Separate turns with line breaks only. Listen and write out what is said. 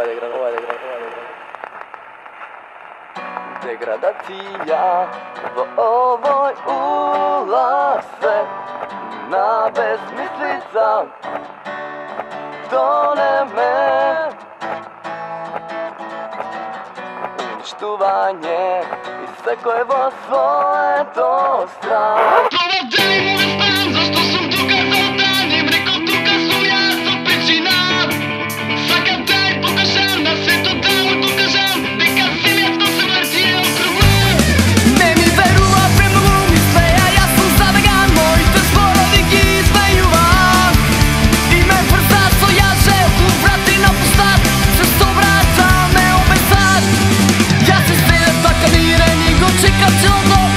Ova je degradacija. Ova je degradacija. V ovoj ulase Na besmislica Tone me Uništuvanje I sve koje vo svoje to strah don't